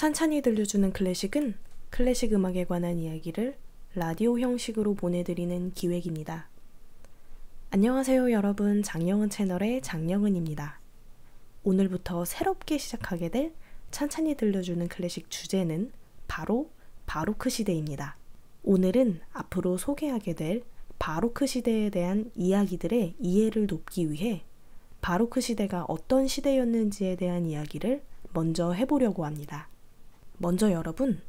찬찬히 들려주는 클래식은 클래식 음악에 관한 이야기를 라디오 형식으로 보내드리는 기획입니다. 안녕하세요 여러분 장영은 채널의 장영은입니다. 오늘부터 새롭게 시작하게 될 찬찬히 들려주는 클래식 주제는 바로 바로크 시대입니다. 오늘은 앞으로 소개하게 될 바로크 시대에 대한 이야기들의 이해를 돕기 위해 바로크 시대가 어떤 시대였는지에 대한 이야기를 먼저 해보려고 합니다. 먼저 여러분,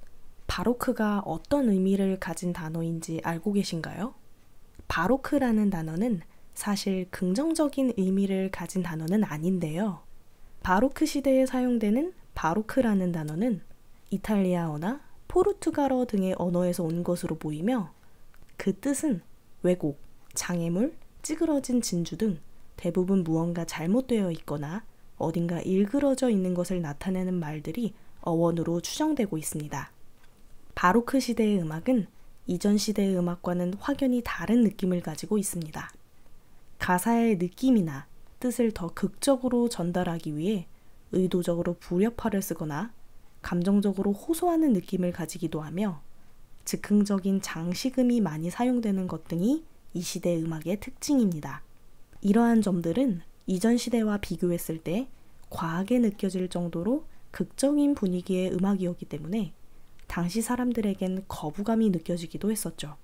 바로크가 어떤 의미를 가진 단어인지 알고 계신가요? 바로크라는 단어는 사실 긍정적인 의미를 가진 단어는 아닌데요. 바로크 시대에 사용되는 바로크라는 단어는 이탈리아어나 포르투갈어 등의 언어에서 온 것으로 보이며 그 뜻은 왜곡, 장애물, 찌그러진 진주 등 대부분 무언가 잘못되어 있거나 어딘가 일그러져 있는 것을 나타내는 말들이 어원으로 추정되고 있습니다. 바로크 시대의 음악은 이전 시대의 음악과는 확연히 다른 느낌을 가지고 있습니다. 가사의 느낌이나 뜻을 더 극적으로 전달하기 위해 의도적으로 불협화를 쓰거나 감정적으로 호소하는 느낌을 가지기도 하며 즉흥적인 장식음이 많이 사용되는 것 등이 이 시대 음악의 특징입니다. 이러한 점들은 이전 시대와 비교했을 때 과하게 느껴질 정도로 극적인 분위기의 음악이었기 때문에 당시 사람들에겐 거부감이 느껴지기도 했었죠.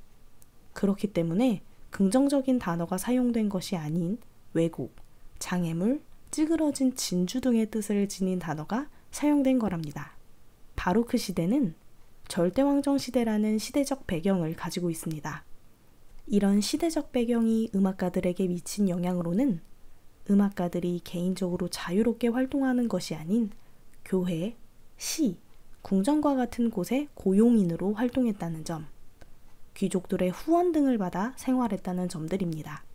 그렇기 때문에 긍정적인 단어가 사용된 것이 아닌 왜곡, 장애물, 찌그러진 진주 등의 뜻을 지닌 단어가 사용된 거랍니다. 바로 그 시대는 절대왕정 시대라는 시대적 배경을 가지고 있습니다. 이런 시대적 배경이 음악가들에게 미친 영향으로는 음악가들이 개인적으로 자유롭게 활동하는 것이 아닌 교회, 시, 궁전과 같은 곳에 고용인으로 활동했다는 점, 귀족들의 후원 등을 받아 생활했다는 점들입니다.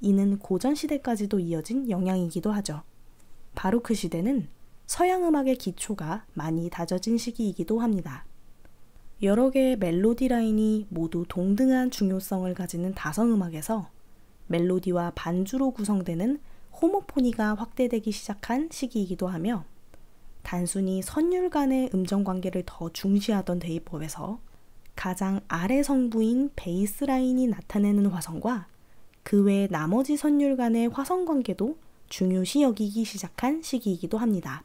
이는 고전시대까지도 이어진 영향이기도 하죠. 바로 그 시대는 서양 음악의 기초가 많이 다져진 시기이기도 합니다. 여러 개의 멜로디 라인이 모두 동등한 중요성을 가지는 다성 음악에서 멜로디와 반주로 구성되는 호모포니가 확대되기 시작한 시기이기도 하며 단순히 선율 간의 음정 관계를 더 중시하던 대입법에서 가장 아래 성부인 베이스 라인이 나타내는 화성과 그 외 나머지 선율 간의 화성 관계도 중요시 여기기 시작한 시기이기도 합니다.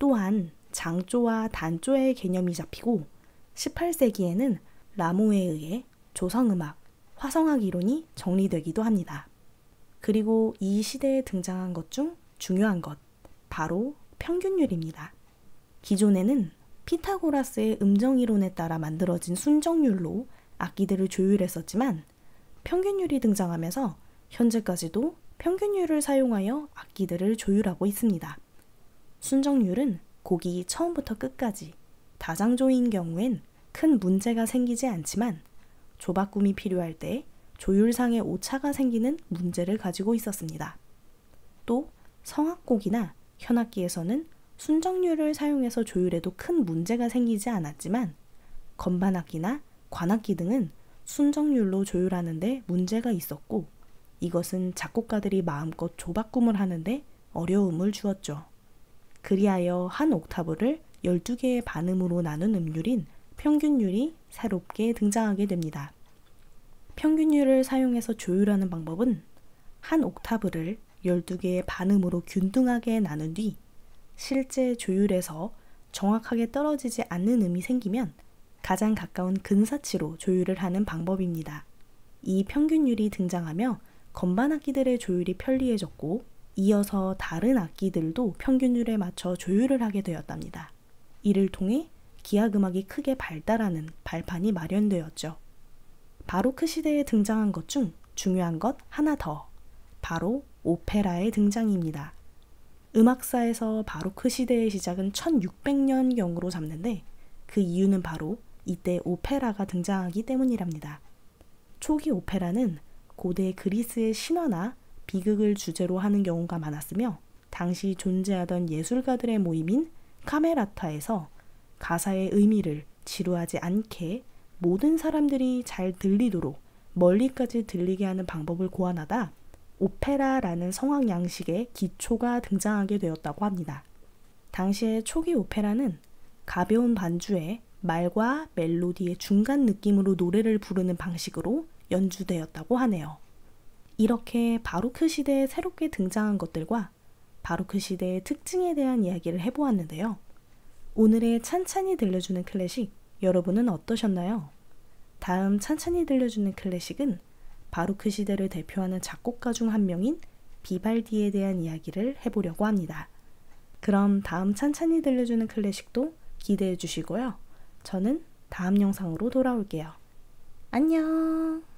또한 장조와 단조의 개념이 잡히고 18세기에는 라모에 의해 조성음악, 화성학 이론이 정리되기도 합니다. 그리고 이 시대에 등장한 것 중 중요한 것, 바로 평균율입니다. 기존에는 피타고라스의 음정 이론에 따라 만들어진 순정율로 악기들을 조율했었지만 평균율이 등장하면서 현재까지도 평균율을 사용하여 악기들을 조율하고 있습니다. 순정률은 곡이 처음부터 끝까지 다장조인 경우엔 큰 문제가 생기지 않지만 조바꿈이 필요할 때 조율상의 오차가 생기는 문제를 가지고 있었습니다. 또 성악곡이나 현악기에서는 순정률을 사용해서 조율해도 큰 문제가 생기지 않았지만 건반악기나 관악기 등은 순정률로 조율하는데 문제가 있었고 이것은 작곡가들이 마음껏 조바꿈을 하는데 어려움을 주었죠. 그리하여 한 옥타브를 12개의 반음으로 나눈 음률인 평균율이 새롭게 등장하게 됩니다. 평균율을 사용해서 조율하는 방법은 한 옥타브를 12개의 반음으로 균등하게 나눈 뒤 실제 조율에서 정확하게 떨어지지 않는 음이 생기면 가장 가까운 근사치로 조율을 하는 방법입니다. 이 평균율이 등장하며 건반 악기들의 조율이 편리해졌고 이어서 다른 악기들도 평균율에 맞춰 조율을 하게 되었답니다. 이를 통해 기하음악이 크게 발달하는 발판이 마련되었죠. 바로크 시대에 등장한 것 중 중요한 것 하나 더. 바로 오페라의 등장입니다. 음악사에서 바로 크 시대의 시작은 1600년경으로 잡는데 그 이유는 바로 이때 오페라가 등장하기 때문이랍니다. 초기 오페라는 고대 그리스의 신화나 비극을 주제로 하는 경우가 많았으며 당시 존재하던 예술가들의 모임인 카메라타에서 가사의 의미를 지루하지 않게 모든 사람들이 잘 들리도록 멀리까지 들리게 하는 방법을 고안하다 오페라라는 성악 양식의 기초가 등장하게 되었다고 합니다. 당시의 초기 오페라는 가벼운 반주에 말과 멜로디의 중간 느낌으로 노래를 부르는 방식으로 연주되었다고 하네요. 이렇게 바로크 시대에 새롭게 등장한 것들과 바로크 시대의 특징에 대한 이야기를 해보았는데요. 오늘의 찬찬히 들려주는 클래식, 여러분은 어떠셨나요? 다음 찬찬히 들려주는 클래식은 바로크 시대를 대표하는 작곡가 중 한 명인 비발디에 대한 이야기를 해보려고 합니다. 그럼 다음 찬찬히 들려주는 클래식도 기대해 주시고요. 저는 다음 영상으로 돌아올게요. 안녕!